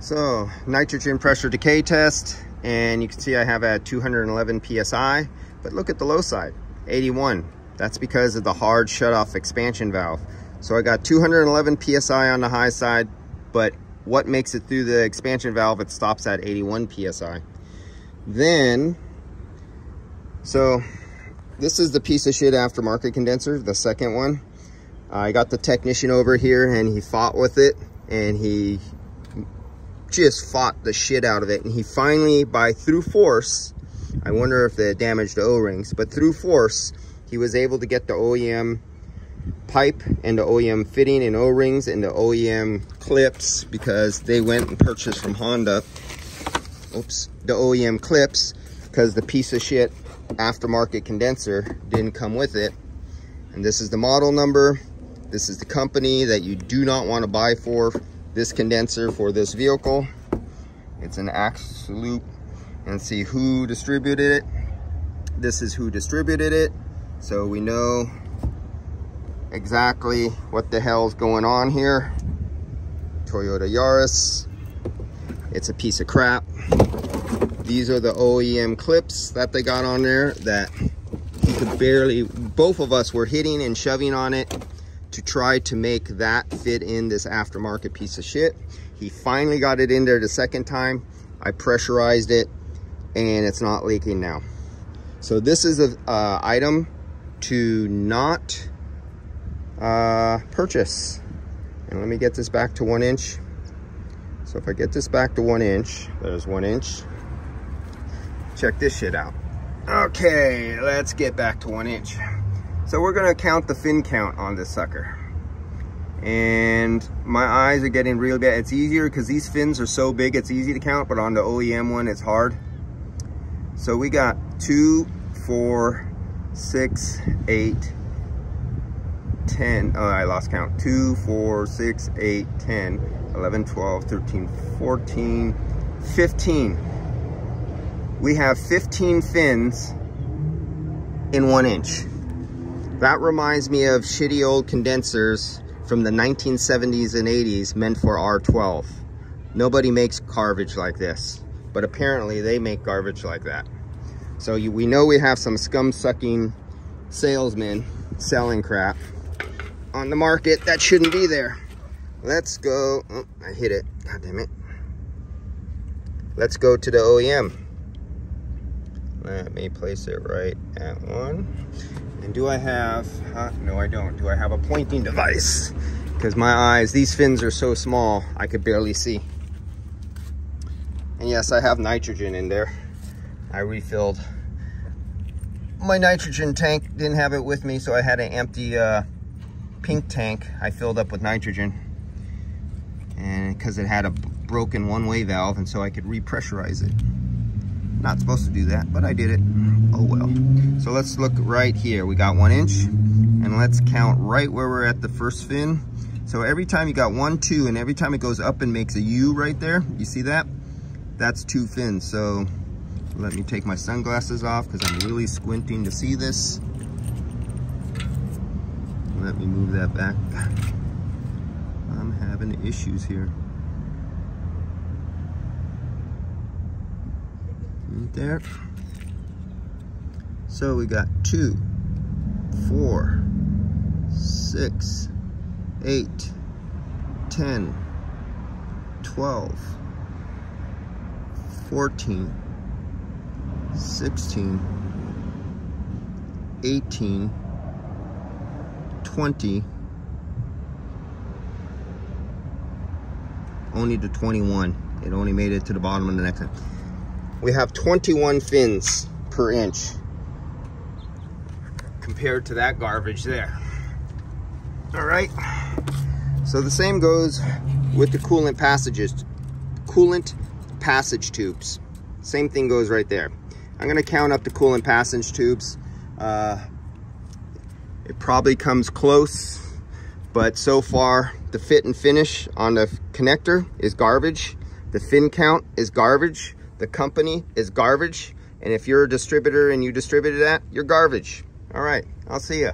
So nitrogen pressure decay test, and you can see I have at 211 PSI, but look at the low side, 81. That's because of the hard shutoff expansion valve. So I got 211 PSI on the high side, but what makes it through the expansion valve, it stops at 81 PSI. Then, so this is the piece of shit aftermarket condenser, the second one. I got the technician over here and he fought with it and he just fought the shit out of it. And he finally, by through force, I wonder if they damaged the O-rings, but through force, he was able to get the OEM pipe and the OEM fitting and O-rings and the OEM clips because they went and purchased from Honda, oops, the OEM clips because the piece of shit aftermarket condenser didn't come with it. And this is the model number. This is the company that you do not want to buy for this condenser for this vehicle. It's an Absolute and see who distributed it. This is who distributed it. So we know exactly what the hell's going on here. Toyota Yaris. It's a piece of crap. These are the OEM clips that they got on there that he could barely, both of us were hitting and shoving on it to try to make that fit in this aftermarket piece of shit. He finally got it in there the second time. I pressurized it and it's not leaking now. So this is a uh, item to not uh, purchase. And let me get this back to one inch. So if I get this back to one inch, there's one inch. Check this shit out. Okay, let's get back to one inch. So we're gonna count the fin count on this sucker. And my eyes are getting real bad. It's easier because these fins are so big, it's easy to count, but on the OEM one, it's hard. So we got two, four, six, eight, 10, oh, I lost count. 2, 4, 6, 8, 10, 11, 12, 13, 14, 15. We have 15 fins in one inch. That reminds me of shitty old condensers from the 1970s and 80s meant for R12. Nobody makes garbage like this, but apparently they make garbage like that. So you, we know we have some scum-sucking salesmen selling crap on the market that shouldn't be there. Let's go, oh, I hit it, god damn it. Let's go to the OEM. Let me place it right at one. And do I have, no I don't. Do I have a pointing device? Because my eyes, these fins are so small, I could barely see. And yes, I have nitrogen in there. I refilled my nitrogen tank, didn't have it with me, so I had an empty uh, pink tank I filled up with nitrogen. And because it had a broken one-way valve, and so I could repressurize it. Not supposed to do that, but I did it. Oh well. So let's look right here. We got one inch, and let's count right where we're at the first fin. So every time you got one, two, and every time it goes up and makes a U right there, you see that? That's two fins. So let me take my sunglasses off because I'm really squinting to see this. Let me move that back. I'm having issues here. Right there. So we got two, four, six, eight, ten, twelve, fourteen, sixteen, eighteen. 20 only to 21 it only made it to the bottom of the next one we have 21 fins per inch compared to that garbage there. All right. So the same goes with the coolant passages coolant passage tubes. Same thing goes right there. I'm to count up the coolant passage tubes. Uh, it probably comes close, but so far the fit and finish on the connector is garbage. The fin count is garbage. The company is garbage. And if you're a distributor and you distributed that, you're garbage. All right, I'll see you.